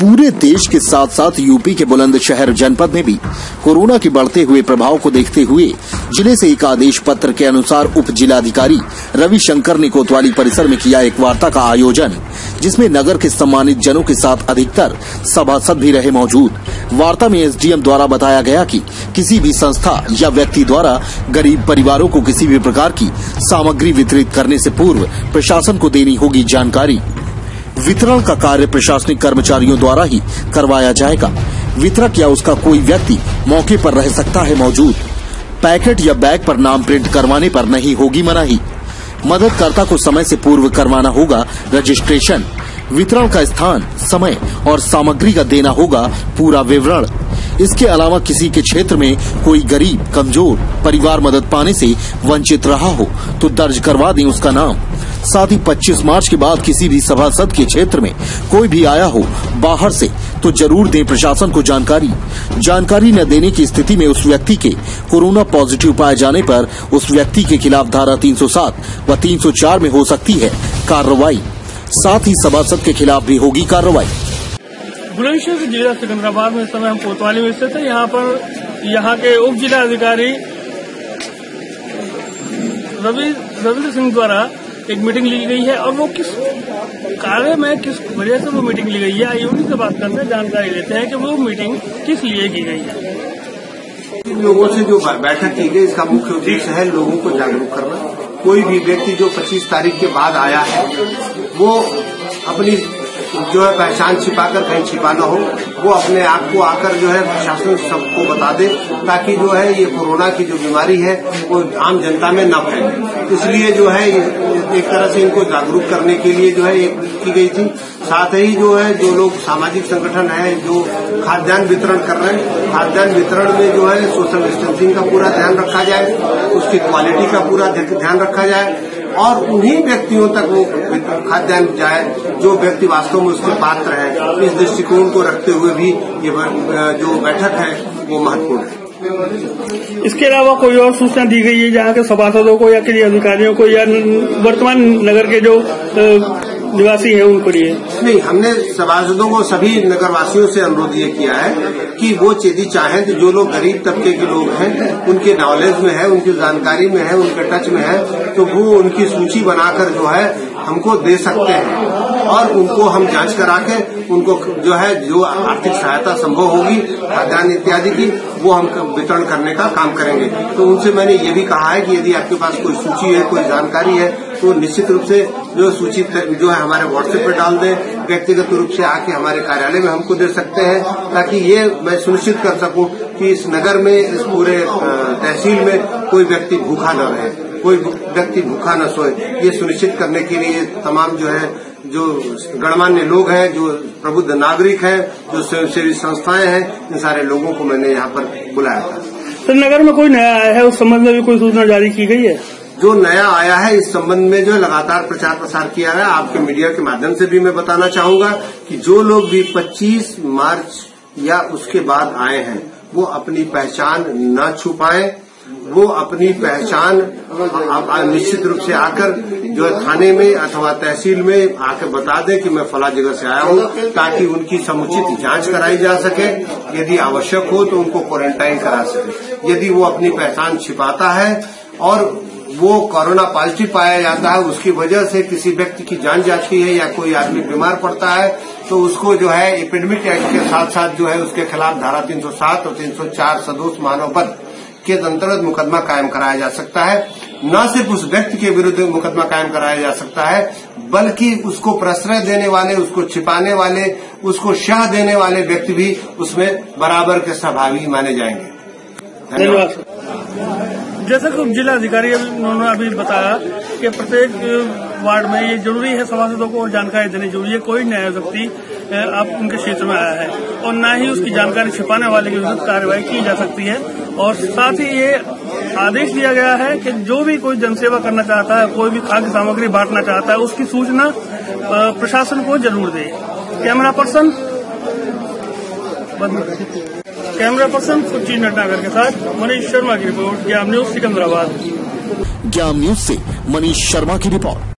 पूरे देश के साथ साथ यूपी के बुलंदशहर जनपद में भी कोरोना के बढ़ते हुए प्रभाव को देखते हुए ज़िले से एक आदेश पत्र के अनुसार उप जिलाधिकारी रविशंकर ने कोतवाली परिसर में किया एक वार्ता का आयोजन, जिसमें नगर के सम्मानित जनों के साथ अधिकतर सभासद भी रहे मौजूद। वार्ता में एसडीएम द्वारा बताया गया कि किसी भी संस्था या व्यक्ति द्वारा गरीब परिवारों को किसी भी प्रकार की सामग्री वितरित करने से पूर्व प्रशासन को देनी होगी जानकारी। वितरण का कार्य प्रशासनिक कर्मचारियों द्वारा ही करवाया जाएगा। वितरक या उसका कोई व्यक्ति मौके पर रह सकता है मौजूद। पैकेट या बैग पर नाम प्रिंट करवाने पर नहीं होगी मनाही। मददकर्ता को समय से पूर्व करवाना होगा रजिस्ट्रेशन। वितरण का स्थान, समय और सामग्री का देना होगा पूरा विवरण। इसके अलावा किसी के क्षेत्र में कोई गरीब, कमज़ोर, परिवार मदद पाने से वंचित रहा हो तो दर्ज करवा दें उसका नाम। साथ ही 25 मार्च के बाद किसी भी सभासद के क्षेत्र में कोई भी आया हो बाहर से तो ज़रूर दें प्रशासन को जानकारी। जानकारी न देने की स्थिति में उस व्यक्ति के कोरोना पॉजिटिव पाए जाने पर उस व्यक्ति के खिलाफ धारा 307 व 304 में हो सकती है कार्रवाई। साथ ही सभासद के खिलाफ भी होगी कार्रवाई। बुलंदशहर जिला सिकंदराबाद में इस समय हम कोतवाली में स्थित है। यहाँ पर यहाँ के उप जिला अधिकारी रवि रविंद्र सिंह द्वारा एक मीटिंग ली गई है। और वो किस कार्य में, किस वजह से वो मीटिंग ली गई है? आई उन्हीं से बात करते हैं, जानकारी लेते हैं कि वो मीटिंग किस लिए की गई है। इन लोगों से जो बैठक की गई, इसका मुख्य उद्देश्य है लोगों को जागरूक करना। कोई भी व्यक्ति जो 25 तारीख के बाद आया है, वो अपनी जो है पहचान छिपाकर कहीं छिपाना हो, वो अपने आप को आकर जो है प्रशासन सबको बता दे, ताकि जो है ये कोरोना की जो बीमारी है, वो आम जनता में न फैले। इसलिए जो है एक तरह से इनको जागरूक करने के लिए जो है एक की गई थी। साथ ही जो है, जो लोग सामाजिक संगठन है, जो खाद्यान्न वितरण कर रहे हैं, खाद्यान्न वितरण में जो है सोशल डिस्टेंसिंग का पूरा ध्यान रखा जाए, उसकी क्वालिटी का पूरा ध्यान रखा जाए और उन्हीं व्यक्तियों तक वो खाद्यान्न जाए जो व्यक्ति वास्तव में उसके पात्र है। इस दृष्टिकोण को रखते हुए भी ये जो बैठक है, वो महत्वपूर्ण है। इसके अलावा कोई और सूचना दी गई है, जहाँ के सभासदों को या किसी अधिकारियों को, या वर्तमान नगर के जो निवासी है उनको लिए। नहीं, हमने सभासदों को सभी नगरवासियों से अनुरोध ये किया है कि वो यदि चाहें तो जो लोग गरीब तबके के लोग हैं, उनके नॉलेज में है, उनकी जानकारी में है, उनके टच में है तो वो उनकी सूची बनाकर जो है हमको दे सकते हैं। और उनको हम जाँच करा के उनको जो है, जो आर्थिक सहायता संभव होगी, खाद्यान्न इत्यादि की, वो हम वितरण करने का काम करेंगे। तो उनसे मैंने ये भी कहा है कि यदि आपके पास कोई सूची है, कोई जानकारी है तो निश्चित रूप से जो सूची जो है हमारे व्हाट्सएप पर डाल दें। व्यक्तिगत रूप से आके हमारे कार्यालय में हमको दे सकते हैं, ताकि ये मैं सुनिश्चित कर सकूँ कि इस नगर में, इस पूरे तहसील में कोई व्यक्ति भूखा न रहे। कोई व्यक्ति भूखा न सोए। ये सुनिश्चित करने के लिए तमाम जो है जो गणमान्य लोग हैं जो प्रबुद्ध नागरिक हैं जो स्वयंसेवी संस्थाएँ हैं इन सारे लोगों को मैंने यहाँ पर बुलाया था। तो नगर में कोई नया आया है? उस संबंध में भी कोई सूचना जारी की गई है? जो नया आया है इस संबंध में जो है लगातार प्रचार प्रसार किया है। आपके मीडिया के माध्यम से भी मैं बताना चाहूँगा कि जो लोग भी 25 मार्च या उसके बाद आए हैं वो अपनी पहचान न छुपाएँ वो अपनी पहचान निश्चित रूप से आकर जो है थाने में अथवा तहसील में आकर बता दें कि मैं फला जगह से आया हूँ, ताकि उनकी समुचित जाँच कराई जा सके। यदि आवश्यक हो तो उनको क्वारंटाइन करा सके। यदि वो अपनी पहचान छिपाता है और वो कोरोना पॉजिटिव पाया जाता है, उसकी वजह से किसी व्यक्ति की जान जाती है या कोई आदमी बीमार पड़ता है तो उसको जो है एपिडेमिक एक्ट के साथ साथ जो है उसके खिलाफ धारा 307 और 304 सदोष मानव पद के अंतर्गत मुकदमा कायम कराया जा सकता है। न सिर्फ़ उस व्यक्ति के विरुद्ध मुकदमा कायम कराया जा सकता है, बल्कि उसको प्रश्रय देने वाले, उसको छिपाने वाले, उसको शाह देने वाले व्यक्ति भी उसमें बराबर के सहभागी माने जाएँगे। धन्यवाद। जैसा कि जिला अधिकारी उन्होंने अभी बताया कि प्रत्येक वार्ड में ये ज़रूरी है सभासदों को और जानकारी देनी ज़रूरी है, कोई नया व्यक्ति अब उनके क्षेत्र में आया है। और न ही उसकी जानकारी छिपाने वाले के विरुद्ध कार्रवाई की जा सकती है। और साथ ही ये आदेश दिया गया है कि जो भी कोई जनसेवा करना चाहता है, कोई भी खाद्य सामग्री बांटना चाहता है, उसकी सूचना प्रशासन को ज़रूर दे। Camera person? Camera person Suchi Natnagar के साथ मनीष शर्मा की रिपोर्ट, ज्ञान न्यूज़ सिकंदराबाद। ज्ञान न्यूज़ से मनीष शर्मा की रिपोर्ट।